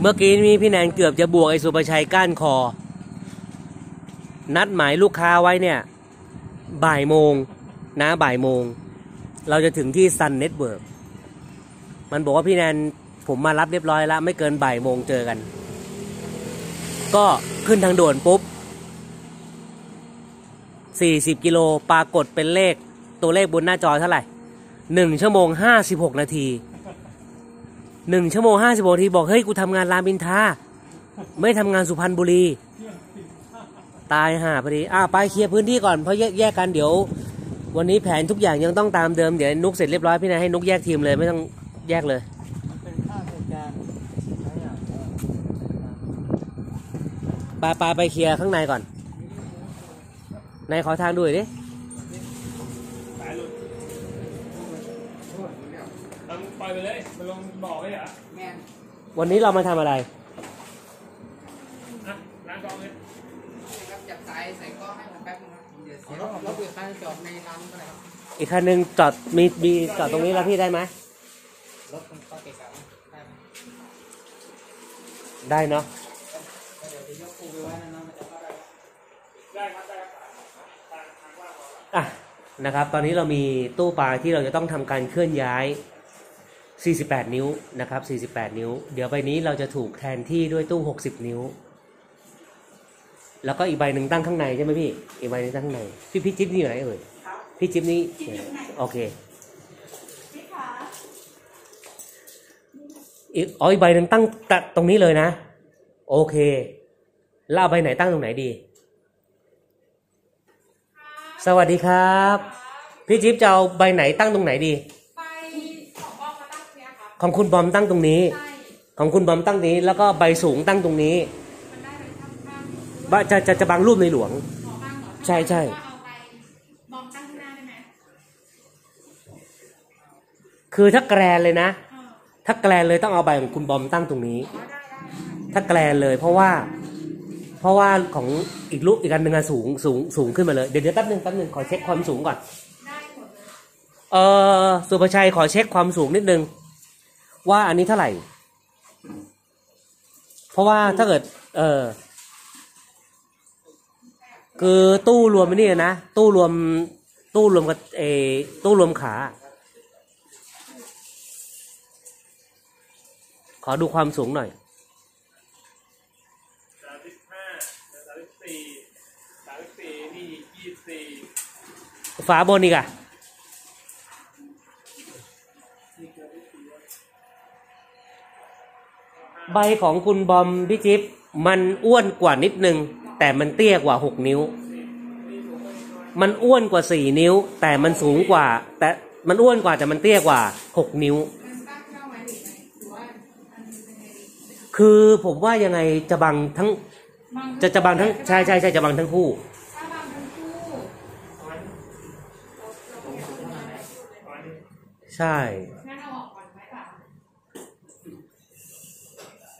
เมื่อกี้มีพี่แนนเกือบจะบวกไอ้สุประชัยก้านคอ นัดหมายลูกค้าไว้เนี่ย บ่ายโมงนะบ่ายโมง เราจะถึงที่ Sun Network มันบอกว่าพี่แนนผมมารับเรียบร้อยแล้ว ไม่เกินบ่ายโมงเจอกัน ก็ขึ้นทางด่วนปุ๊บ 40 กิโลปรากฏเป็นเลขตัวเลขบนหน้าจอเท่าไหร่ 1 ชั่วโมง 56 นาที 1ชั่วโมง56นาทีบอก เฮ้ย กูทำงานรามอินทาไม่ทำงานสุพรรณบุรี ตายห่าพอดี อ่าไปเคลียร์พื้นที่ก่อนเพราะแยกแยกกันเดี๋ยว วันนี้แผนทุกอย่างยังต้องตามเดิม เดี๋ยวนุกเสร็จเรียบร้อยพี่นายให้นุกแยกทีมเลยไม่ต้องแยกเลยป็นค่าบริกาไปไปไปเคลียร์ข้างในก่อนนายขอทางด้วยดิ อาปล่อยไปเลยไปลงบ่อไว้เหรอแม่นวันนี้เรามาทำอะไร อะล้างกองเลยครับจับสายใส่ก้อนให้ผมแป๊บนึงครับเดี๋ยวเสียรถรถเปิดค่าจอดในร้านก็ได้ครับอีกคันหนึ่งจอดมีมีจอดตรงนี้แล้วพี่ได้ไหมรถมันก็เกะกะได้ไหมได้เนาะเดี๋ยวจะยกคูไปไว้นั่นนะมันจะก็ได้ได้ครับได้ครับทางทางว่างเราอะนะครับ ตอนนี้เรามีตู้ปลาที่เราจะต้องทำการเคลื่อนย้าย 48 นิ้วนะครับ 48 นิ้ว เดี๋ยวใบนี้เราจะถูกแทนที่ด้วยตู้ 60 นิ้ว แล้วก็อีกใบหนึ่งตั้งข้างในใช่ไหมพี่ อีกใบหนึงตั้งข้างใน พี่พี่จิ๊บนี่อยู่ไหนเอ่ย พี่จิ๊บนี่ โอเคอีกอ๋ออีกใบหนึ่งตั้งตะตรงนี้เลยนะ โอเคแล้วเอาใบไหนตั้งตรงไหนดี สวัสดีครับ พี่จิ๊บจะเอาใบไหนตั้งตรงไหนดี ของคุณบอมตั้งตรงนี้ใช่ของคุณบอมตั้งนี้ แล้วก็ใบสูงตั้งตรงนี้มันได้ไปข้างข้างบะจะจะจะบังรูปในหลวงหมอบ้างเหรอใช่ใช่ว่าเอาไปบอมตั้งข้างหน้าได้ไหมคือถ้าแกรนเลยนะเออถ้าแกรนเลยต้องเอาใบของคุณบอมตั้งตรงนี้อ๋อได้ได้ถ้าแกรนเลยเพราะว่า เพราะว่าของอีกรูปอีกอันหนึ่งอะสูงสูงสูงขึ้นมาเลย เดี๋ยวเดี๋ยวแป๊บนึงแป๊บนึงขอเช็คความสูงก่อนได้หมดเลยเออสุภชัยขอเช็คความสูงนิดนึง ว่าอันนี้เท่าไหร่ เพราะว่าถ้าเกิด เออคือตู้รวมไอ้นี่นะตู้รวม ตู้รวมกับเออตู้รวมขา ขอดูความสูงหน่อยสามสิบห้าสามสิบสี่สามสิบสี่นี่ยี่สิบสี่ฝาบนอีกอะ ใบของคุณบอมพี่จิ๊บมันอ้วนกว่านิดนึง แต่มันเตี้ยกว่าหกนิ้ว มันอ้วนกว่าสี่นิ้ว แต่มันสูงกว่า แต่มันอ้วนกว่าแต่มันเตี้ยกว่าหกนิ้ว คือผมว่ายังไงจะบังทั้ง จะจะบังทั้งใช่ใช่ใช่จะบังทั้งคู่ใช่ งั้นเอาออกก่อนไหมป่ะ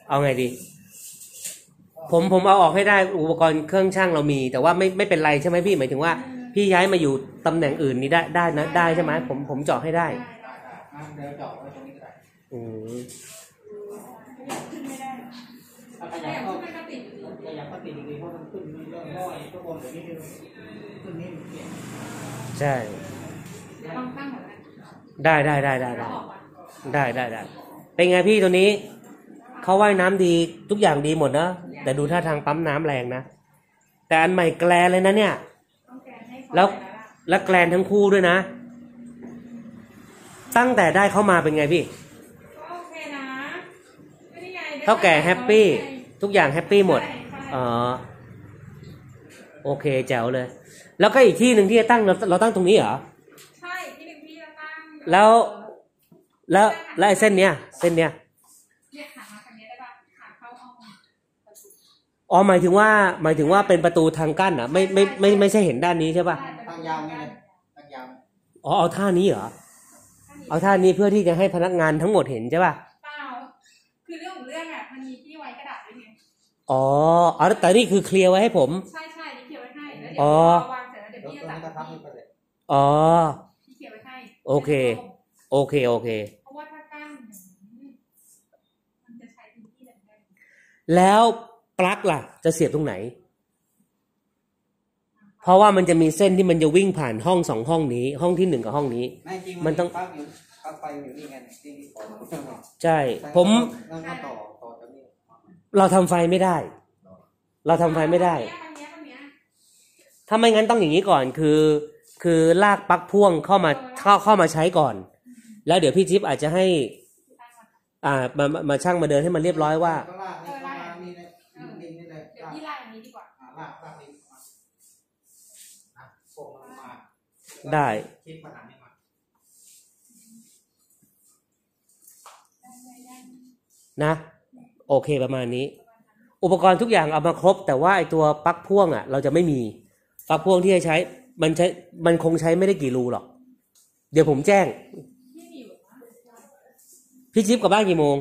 เอาไงดี ผมผมเอาออกให้ได้อุปกรณ์เครื่องช่างเรามี แต่ว่าไม่ไม่เป็นไรใช่ไหมพี่หมายถึงว่า พี่ย้ายมาอยู่ตำแหน่งอื่นนี้ได้ได้นะได้ใช่ไหมผมผมเจาะให้ได้ได้ได้อะเดี๋ยวจอดไว้ตรงนี้ก็ได้อืมขึ้นไม่ได้หรอถ้าขแต่ยับขึ้ก็นมันก็ติดอยู่ขยับก็ติดอีกทีเพราะมันขึ้นมีเรื่องห้อยทุกคนแบบนี้นึงขึ้นนี่มันเปลี่ยนใช่บางข้างหมดเลยได้ได้ได้ได้ได้เอาออกก่อนได้ได้ได้เป็นไงพี่ตัวนี้ เขาว่ายน้ำดีทุกอย่างดีหมดนะ แต่ดูท่าทางปั๊มน้ำแรงนะ แต่อันใหม่แกลนเลยนะเนี่ยต้องแกนให้เขาแล้วไปล่ะและแกลนทั้งคู่ด้วยนะ ตั้งแต่ได้เข้ามาเป็นไงพี่ก็โอเคนะไม่ได้ไงได้เท่าแก่แฮปปี้ทุกอย่างแฮปปี้หมดใช่ใช่อ๋อโอเคแจ๋วเลย แล้วก็อีกที่หนึ่งที่จะตั้งเราเราตั้งตรงนี้เหรอใช่ที่หนึ่งพี่จะตั้งแล้วแล้วแล้วไอ้เส้นเนี้ยเส้นเนี้ยเนี่ยหันมาทางนี้ได้ป่ะหันเข้าห้องประชุม อ๋อหมายถึงว่าหมายถึงว่าเป็นประตูทางกั้นอะไม่ไม่ไม่ไม่ใช่เห็นด้านนี้ใช่ป่ะตั้งยาวนี่เลยตั้งยาวอ๋อเอาท่านี้เหรอเอาท่านี้เพื่อที่จะให้พนักงานทั้งหมดเห็นใช่ป่ะเปล่าคือเรื่องของเรื่องอะมันมีที่ไว้กระดาษด้วยไงอ๋อเอาแต่นี่คือเคลียร์ไว้ให้ผมใช่ใช่ที่เขียนไว้ให้แล้วเดี๋อ๋ยวอพอวางเสร็จแล้วเดี๋ยวรถพี่ตัวจะนี้ก็ตัดทำให้ไปเลยอ๋อที่เขียนไว้ให้โอเค โอเคโอเคเพราะว่าถ้ากั้นอย่างนี้มันจะใช้พื้นที่แบบนั้นแล้ว ปลั๊กล่ะ จะเสียบตรงไหน เพราะว่ามันจะมีเส้นที่มันจะวิ่งผ่านห้องสองห้องนี้ ห้องที่หนึ่งกับห้องนี้ ไม่จริงมันต้องปลั๊กอยู่ปลั๊กไฟอยู่นี่ไงที่นี่ต่อมาใช่ ผมแล้วก็ต่อต่อจากนี้เราทำไฟไม่ได้ เราทำไฟไม่ได้ตรงเนี้ยตรงเนี้ยถ้าไม่งั้นต้องอย่างนี้ก่อนคือ คือลากปลั๊กพ่วงเข้ามาเข้าเข้ามาใช้ก่อน แล้วเดี๋ยวพี่จิ๊บอาจจะให้ อ่ามามามาช่างมาเดินให้มันเรียบร้อยว่าก็ลากนี่ก็ลากนี่เลยนี่นี่เลย เดี๋ยว ลาก พี่ไล่อันนี้ดีกว่า อ่าลากลากนี่มาอะโป่งมันมา ได้คิดปัญหานี้มานะ โอเคประมาณนี้ อุปกรณ์ทุกอย่างเอามาครบ แต่ว่าไอตัวปลั๊กพ่วงอะ เราจะไม่มีปลั๊กพ่วงที่จะใช้ มันใช้มันคงใช้ไม่ได้กี่รูหรอก เดี๋ยวผมแจ้ง พี่มีอยู่นะพี่จิ๊บกลับบ้านกี่โมง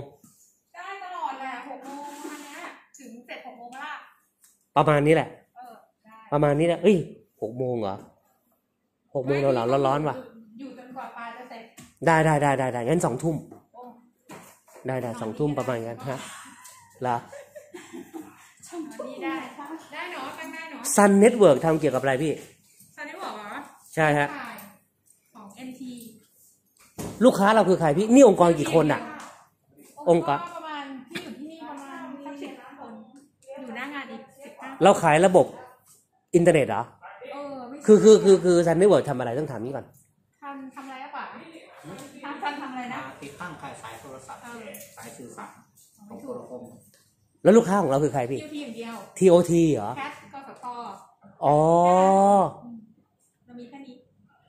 ได้ตลอดแหละหกโมงประมาณเนี้ยถึงเจ็ดหกโมงก็ละประมาณนี้แหละเออได้ประมาณนี้แหละเอ้ยหกโมงเหรอ หกโมงเราหลังร้อนๆว่ะ อยู่จนกว่าปลาจะเสร็จได้ได้ได้ได้ได้งั้นสองทุ่ม โอ้ได้ได้สองทุ่มประมาณนั้นฮะละอันนี้ได้ ได้เนาะตั้งได้เนาะ Sun Network ทำเกี่ยวกับอะไรพี่ ซันนี่บอกเหรอใช่ฮะ ถ่ายของ NT ลูกค้าเราคือใครพี่ นี่องค์กรกี่คนอะ องค์กร ประมาณที่อยู่ที่นี่ประมาณสักสิบคน อยู่หน้างานอีกสิบห้าเราขายระบบอินเทอร์เน็ตเหรอเออไม่ คือคือคือคือ Sun Network ทำอะไรต้องถามนี้ก่อนทำทำอะไรอะป่ะทำทำทำอะไรนะอ่าติดตั้งขายสายโทรศัพท์เออสายสื่อสารขไม่องโทถูรกคมแล้วลูกค้าของเราคือใครพี่คิวพีอย่างเดียว TOT เหรอแคทกสทอ๋อเรามีแค่นี้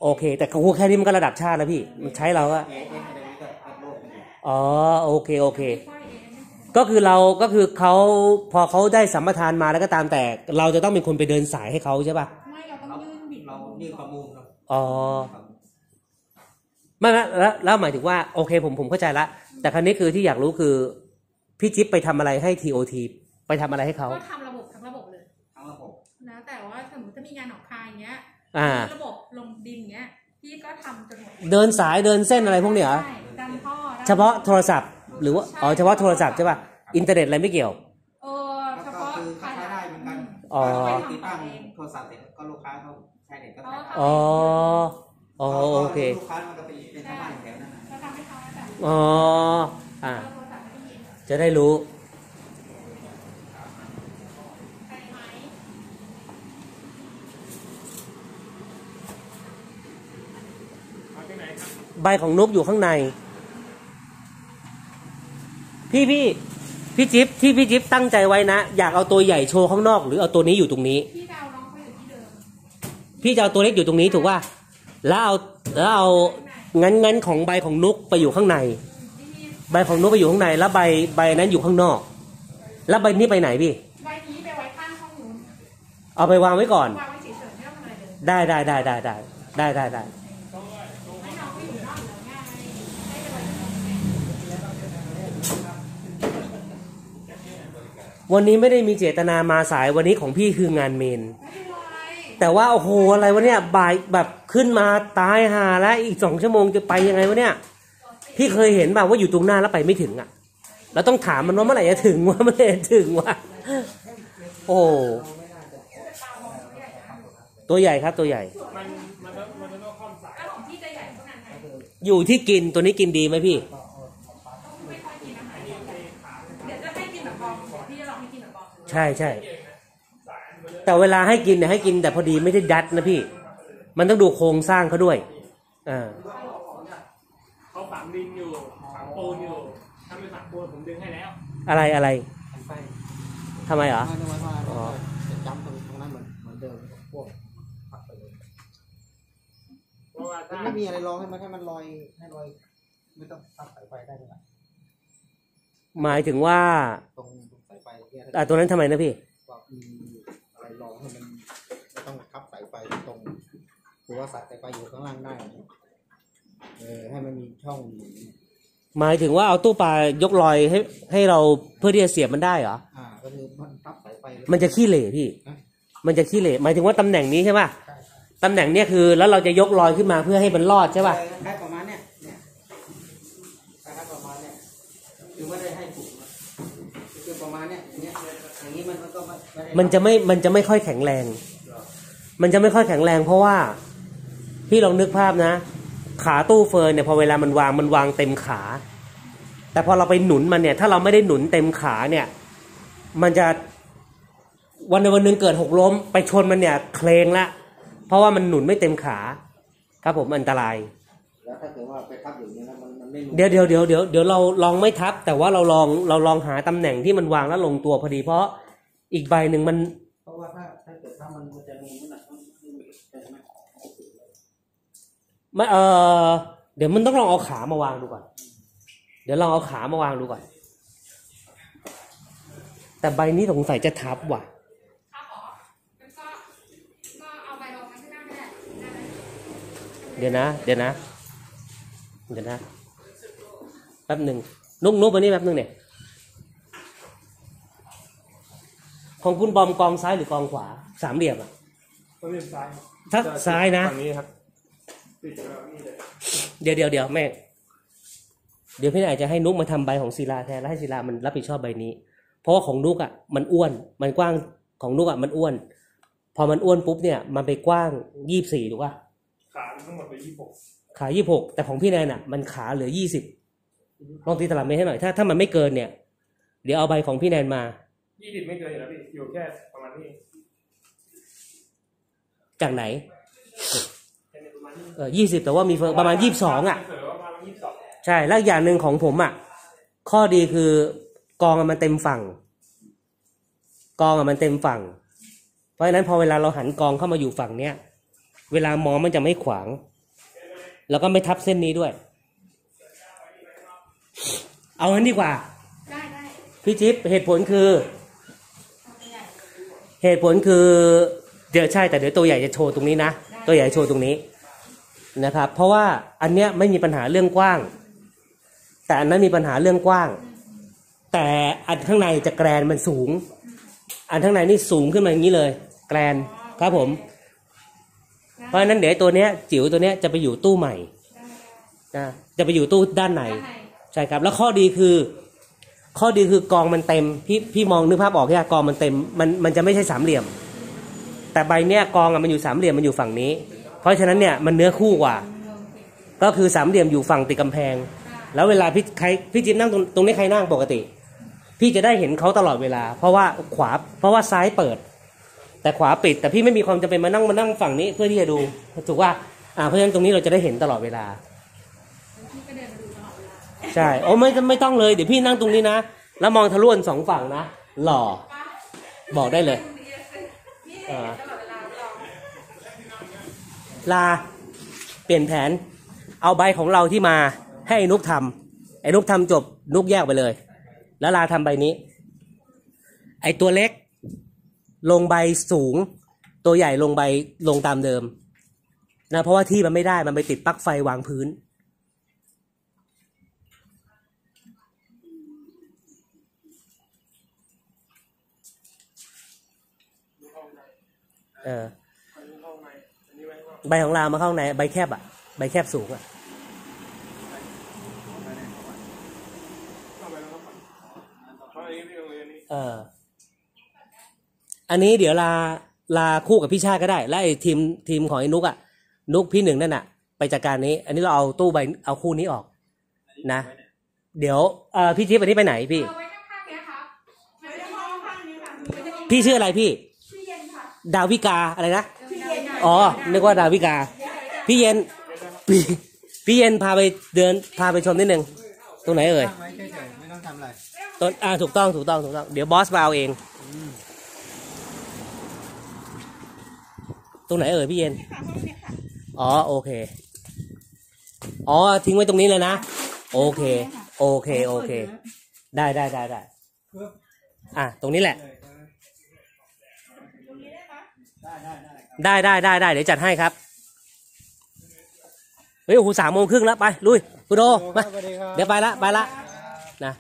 โอเค แต่กูแค่นี้มันก็ระดับชาติแล้วพี่ มันใช้เราก็เอ๊ะเอ๊ะอะไรนี่ก็อัพโหลดไปอยู่อ๋อโอเคโอเคไม่ค่อยเองก็คือเราก็คือเขาพอเขาได้สัมปทานมาแล้วก็ตามแต่ เราจะต้องเป็นคนไปเดินสายให้เขาใช่ป่ะ นประมูลครับอ๋อไม่ไม่แล้วแล้วหมายถึงว่าโอเคผมผมเข้าใจละแต่ครั้นี้คือที่อยากรู้คือ พี่จิ๊บไปทำอะไรให้ TOT ไปทำอะไรให้เขาก็ทำระบบทั้งระบบเลยทั้งระบบนะแต่ว่าสมมติถ้ามีงานหนองคายอย่างเงี้ยอ่ามีระบบลงดินอย่างเงี้ยพี่ก็ทำจนหมดเดินสายเดินเส้นอะไรพวกเนี้ยเหรอใช่ดันท่อดันเฉพาะโทรศัพท์ หรือว่าอ๋อเฉพาะโทรศัพท์ใช่ป่ะอินเทอร์เน็ตอะไรไม่เกี่ยวเออแล้วเฉก็พาะคือเขาใช้ได้เหมือนกันอ๋อเราติดตั้งโทรศัพท์เสร็จก็ลูกค้าเขาใช้ เน็ตก็ใช้ได้อ๋ออ๋อโอเคลูกค้ามันก็เป็นเป็นชาวบ้านแถวนั้นนะแล้วทำให้เขาแบบอ๋ออ่าเอาโทรศัพท์ไม่ได้ยินจะได้รู้ใช่ไหมมาที่ไหนครับใบของนกอยู่ข้างใน พี่พี่พี่จิ๊บที่พี่จิ๊บตั้งใจไว้นะ อยากเอาตัวใหญ่โชว์ข้างนอก หรือเอาตัวนี้อยู่ตรงนี้ พี่จะเอาตัวเล็กอยู่ตรงนี้ถูกป่ะแล้วเอาแล้วเอางั้นงั้นของใบของนุกไปอยู่ข้างในที่พี่ใบของนุกไปอยู่ข้างใน แล้วใบใบนั้นอยู่ข้างนอก แล้วใบนี้ไปไหนพี่ใบนี้ไปไว้ข้างห้องนู้นเอาไปวางไว้ก่อนวางไว้เฉยๆไม่ต้องทำอะไรเลยได้ได้ได้ได้ได้ได้ได้ได้ให้น้องไปอยู่นอกอยู่แล้วง่ายให้ไปไว้ที่ห้องแม่วันนี้ไม่ได้มีเจตนามาสายวันนี้ของพี่คืองานเมนไม่เป็นไร แต่ว่าโอ้โหอะไรวะเนี่ยบ่ายแบบขึ้นมาตายหาแล้วอีกสองชั่วโมงจะไปยังไงวะเนี่ย พี่เคยเห็นแบบว่าอยู่ตรงหน้าแล้วไปไม่ถึงอะเราต้องถามมันว่าเมื่อไหร่จะถึงวะเมื่อไหร่ถึงวะโอ้ตัวใหญ่ครับตัวใหญ่ อยู่ที่กินตัวนี้กินดีไหมพี่ใช่ใช่ แต่เวลาให้กินเนี่ยให้กินแต่พอดีไม่ได้ดัดนะพี่ มันต้องดูโครงสร้างเขาด้วยอ่าเขาฝังดินอยู่ฝังปูนอยู่ถ้าไม่ฝังปูนผมดึงให้แล้ว อะไรอะไรอันไปทำไมเหรอไม่ได้ว่าอ๋อจะจำตรงตรงนั้นเหมือนเหมือนเดิมพวกพักไปเลยเพราะว่ามันถ้าไม่มีอะไรรองให้มันให้มันลอยให้ลอยไม่ต้องตัดสายไฟได้เลยนะหมายถึงว่าตรงสายไฟเนี่ยอ่าตัวนั้นทำไมนะพี่ หรือว่าสายไฟอยู่ข้างล่างได้เออให้มันมีช่องอยู่หมายถึงว่าเอาตู้ปลายกลอยให้ให้เราเพื่อที่จะเสียบมันได้เหรออ่าก็คือมันทับสายไฟเลยมันจะขี้เหร่พี่มันจะขี้เหร่หมายถึงว่าตำแหน่งนี้ใช่ป่ะใช่ใช่ตำแหน่งเนี้ยคือ แล้วเราจะยกลอยขึ้นมาเพื่อให้มันรอดใช่ป่ะคล้ายๆประมาณเนี้ยเนี่ยคล้ายๆประมาณเนี้ยคือไม่ได้ให้ถูกนะคือประประมาณเนี้ยอย่างเนี้ยอย่างนี้มันก็ไม่ไม่ได้มันจะไม่มันจะไม่ค่อยแข็งแรง มันจะไม่ค่อยแข็งแรงเพราะว่า พี่ลองนึกภาพนะ ขาตู้เฟิร์นเนี่ยพอเวลามันวางมันวางเต็มขา แต่พอเราไปหนุนมันเนี่ย ถ้าเราไม่ได้หนุนเต็มขาเนี่ย มันจะวันในวันหนึ่งเกิดหกล้ม ไปชนมันเนี่ยเคลงละ เพราะว่ามันหนุนไม่เต็มขา ครับผมอันตรายแล้วถ้าเกิดว่าไปทับอย่างนี้แล้วมันมันไม่รู้เดี๋ยวเดี๋ยวเดี๋ยวเดี๋ยวเดี๋ยวเราลองไม่ทับ แต่ว่าเราลองเราลองหาตำแหน่งที่มันวางแล้วลงตัวพอดีเพราะอีกใบหนึ่งมันเพราะว่าถ้าถ้าเกิดถ้ามันมันจะมีน้ำหนักมันใช่ไหม ไม่เออเดี๋ยวมันต้องลองเอาขามาวางดูก่อน เดี๋ยวลองเอาขามาวางดูก่อน แต่ใบนี้สงสัยจะทับว่ะครับหรองั้นก็ก็เอาใบรองมาที่หน้าแม่ได้ไหมเดี๋ยวนะ เดี๋ยวนะ เดี๋ยวนะแป๊บหนึ่งนุกนุกมานี่แป๊บหนึ่งเนี่ย ของคุณบอมกองซ้ายหรือ กองขวา สามเหลี่ยมอะต้องเรียนซ้ายถ้าซ้ายนะ ฝั่งนี้ครับติดกับนี่ เลยเดี๋ยวเดี๋ยวเดี๋ยวแม่ เดี๋ยวพี่นายจะให้นุกมาทำใบของศิลาแทนแล้วให้ศิลามันรับผิดชอบใบนี้ เพราะว่าของนุกอะมันอ้วน มันกว้างของนุกอะมันอ้วน พอมันอ้วนปุ๊บเนี่ย มันไปกว้างยี่สี่ถูกป่ะขาทั้งหมดไปยี่สิบหกขายี่หกแต่ของพี่แนนอะ มันขาเหลือยี่สิบลองตีตลับเมตรให้หน่อยถ้าถ้ามันไม่เกินเนี่ย เดี๋ยวเอาใบของพี่แนนมายี่สิบไม่เกินอยู่แล้วพี่อยู่แค่ประมาณนี้จากไหน เออยี่สิบแต่ว่ามีเฟิร์มประมาณยี่สิบสองอะเสริมประมาณยี่สิบสองใช่แล้วอีกอย่างหนึ่งของผมอะ ข้อดีคือกองอะมันเต็มฝั่ง กองอะมันเต็มฝั่ง เพราะฉะนั้นพอเวลาเราหันกองเข้ามาอยู่ฝั่งเนี้ยเวลามองมันจะไม่ขวาง แล้วก็ไม่ทับเส้นนี้ด้วย เอางั้นดีกว่าได้ได้พี่จิ๊บเหตุผลคือเอาไปใหญ่เหตุผลคือ เดี๋ยวใช่แต่เดี๋ยวตัวใหญ่จะโชว์ตรงนี้นะ ตัวใหญ่โชว์ตรงนี้ นะครับ เพราะว่าอันเนี้ยไม่มีปัญหาเรื่องกว้าง แต่อันนั้นมีปัญหาเรื่องกว้าง แต่อันข้างในจะแกรนมันสูง อันข้างในนี่สูงขึ้นมาอย่างนี้เลย แกรนครับผม เพราะฉะนั้นเดี๋ยวตัวเนี้ย จิ๋วตัวเนี้ยจะไปอยู่ตู้ใหม่นะจะไปอยู่ตู้ด้านในด้านใช่ครับ แล้วข้อดีคือ ข้อดีคือกองมันเต็ม พี่พี่มองนึกภาพออกแค่กองมันเต็ม มันมันจะไม่ใช่สามเหลี่ยม แต่ใบเนี้ยกองอะมันอยู่สามเหลี่ยมมันอยู่ฝั่งนี้ ราะฉะนั้นเนี่ยมันเนื้อคู่กว่า ก็คือสามเหลี่ยมอยู่ฝั่งติดกำแพง แล้วเวลาพี่ใครพี่จิ๊บนั่งตรงตรงนี้ใครนั่งปกติ พี่จะได้เห็นเขาตลอดเวลา เพราะว่าขวาเพราะว่าซ้ายเปิด แต่ขวาปิด แต่พี่ไม่มีความจำเป็นมานั่งมานั่งฝั่งนี้เพื่อที่จะดูถูกว่าอ่าเพราะฉะนั้นตรงนี้เราจะได้เห็นตลอดเวลาใช่โอ้ไม่ไม่ต้องเลยเดี๋ยวพี่นั่งตรงนี้นะแล้วมองทะลุนสองฝั่งนะหล่อบอกได้เลยอ่า ลาเปลี่ยนแผน เอาใบของเราที่มาให้นุกทำไอ้นุกทำจบนุกแยกไปเลย แล้วลาทำใบนี้ ไอ้ตัวเล็ก ลงใบสูง ตัวใหญ่ลงใบลงตามเดิมนะเพราะว่าที่มันไม่ได้มันไปติดปลั๊กไฟวางพื้น เออ ใบของเรามาเข้าในใบแคบอะ ใบแคบสูงอะเข้าไปแล้วก็ผ่อนเพราะอันนี้พี่โรงเรียนนี้เอออันนี้เดี๋ยวลาลาคู่กับพี่ชาติก็ได้ และไอ้ทีมทีมของไอ้นุกอะ นุกพี่หนึ่งนั่นน่ะ ไปจัดการนี้ อันนี้เราเอาตู้ใบเอาคู่นี้ออก นะ เดี๋ยวเออพี่จิ๊บอันนี้ไปไหนพี่เอาไว้ข้างๆเนี้ยครับไว้ข้างๆนี้ค่ะมันจะมีพี่ชื่ออะไรพี่พี่เย็นค่ะดาวิกาอะไรนะพี่เย็นค่ะ อ๋อ นึกว่าดาวิกา พี่เย็น พี่พี่เย็นพาไปเดินพาไปชมนิดนึง ตรงไหนเอ่ยตั้งไว้เฉยๆไม่ต้องทำอะไรต้นอ่าถูกต้องถูกต้องถูกต้อง เดี๋ยวบอสมาเอาเอง ตรงไหนเอ่ยพี่เย็น อ๋อโอเค อ๋อทิ้งไว้ตรงนี้เลยนะ โอเค โอเคโอเค ได้ได้ได้ได้อะตรงนี้แหละได้ได้ ได้ได้เดี๋ยวจัดให้ครับเฮ้ยโอ้โหสามโมงครึ่งแล้วไปลุยคุณโอมาสวัสดีครับเดี๋ยวไปละไปละนะ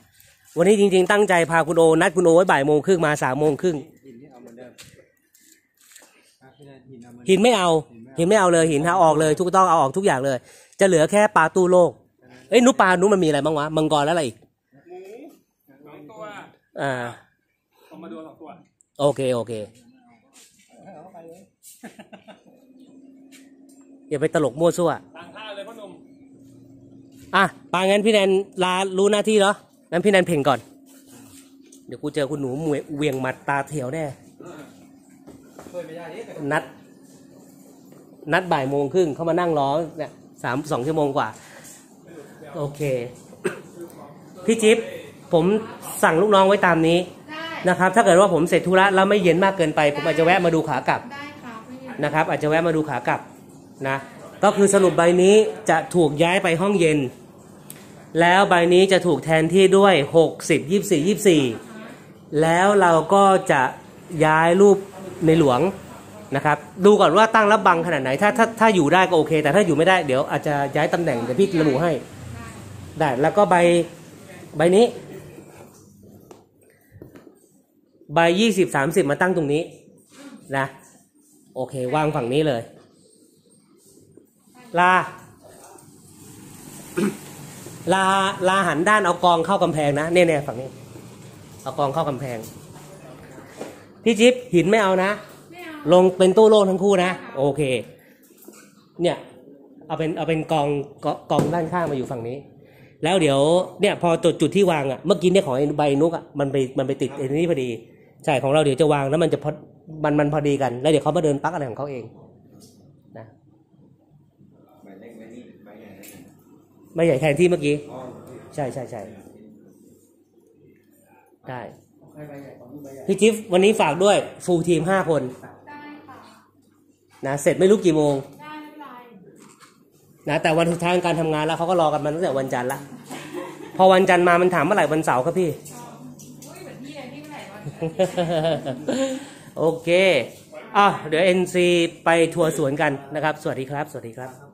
วันนี้จริง ๆ ตั้งใจพาคุณโอนัดคุณโอไว้บ่ายโมงครึ่งมาสามโมงครึ่งหินนี่เอาเหมือนเดิมครับพี่แนนหินเอาเหมือนหินไม่เอา หินไม่เอาเลยหินเอาออกเลยทุกต้องเอาออกทุกอย่างเลย จะเหลือแค่ปลาตู้โลกเอ้ยนุปลานุมันมีอะไรบ้างวะมังกรแล้วอะไรอีกสองตัวอ่าผมมาดูสองตัวโอเคโอเคเอาไปเลย อย่าไปตลกมั่วซั่วต่างท่าเลยพ่อหนุ่มอะปางั้นพี่แนนลารู้หน้าที่เหรองั้นพี่แนนเพ่งก่อน เดี๋ยวกูเจอคุณหนูมวยเวียงหมัดตาเถียวแน่ช่วยไม่ได้ดิแต่นัด นัดบ่ายโมงครึ่งเขามานั่งรอเนี่ยสามสองชั่วโมงกว่า โอเค พี่จิ๊บผมสั่งลูกน้องไว้ตามนี้ได้ นะครับ ถ้าเกิดว่าผมเสร็จธุระแล้วไม่เย็นมากเกินไป ผมอาจจะแวะมาดูขากลับ ได้ครับไม่มี นะครับ อาจจะแวะมาดูขากลับนะก็คือสรุปใบนี้จะถูกย้ายไปห้องเย็น แล้วใบนี้จะถูกแทนที่ด้วย 60 24 24 แล้วเราก็จะย้ายรูปในหลวงนะครับดูก่อนว่าตั้งรับบังขนาดไหนถ้าถ้าถ้าอยู่ได้ก็โอเค แต่ถ้าอยู่ไม่ได้เดี๋ยวอาจจะย้ายตำแหน่งเดี๋ยวพี่ระบุให้ได้แล้วก็ใบใบนี้ ใบยี่สิบสามสิบมาตั้งตรงนี้นะ โอเค วางฝั่งนี้เลย ลา ลา ลาหันด้านเอากองเข้ากำแพงนะเนี่ยเนี่ยฝั่งนี้ เอากองเข้ากำแพง พี่จิ๊บหินไม่เอานะไม่เอาลงเป็นตู้โล่งทั้งคู่นะ โอเค เนี่ย เอาเป็นเอาเป็นกองกองกองด้านข้างมาอยู่ฝั่งนี้ แล้วเดี๋ยวเนี่ยพอจุดจุดที่วางอะ เมื่อกี้เนี่ยของไอ้ใบนุกอะมันไปมันไปติดไอ้นี่พอดี ใช่ของเราเดี๋ยวจะวางแล้วมันจะพอ มันมันพอดีกัน แล้วเดี๋ยวเขามาเดินปลักอะไรของเขาเองนะใบเล็กใบนี้ใบใหญ่เลยไม่ใหญ่แทนที่เมื่อกี้อ๋อใช่ใช่ใช่ได้ใบใบใหญ่ของนี้ใบใหญ่พี่จิ๊บวันนี้ฝากด้วยฟูลทีมห้าคนได้ค่ะนะเสร็จไม่รู้กี่โมงได้ไม่เป็นไรนะแต่วันสุดท้ายของการทำงานแล้วเขาก็รอกันมาตั้งแต่วันจันทร์ละพอวันจันทร์มามันถามเมื่อไหร่วันเสาร์ครับพี่ อุ้ยเอนพี่เลยพี่เมื่อไหร่วันโอเคอะเดี๋ยว NC ไปทัวร์สวนกันนะครับ สวัสดีครับ สวัสดีครับ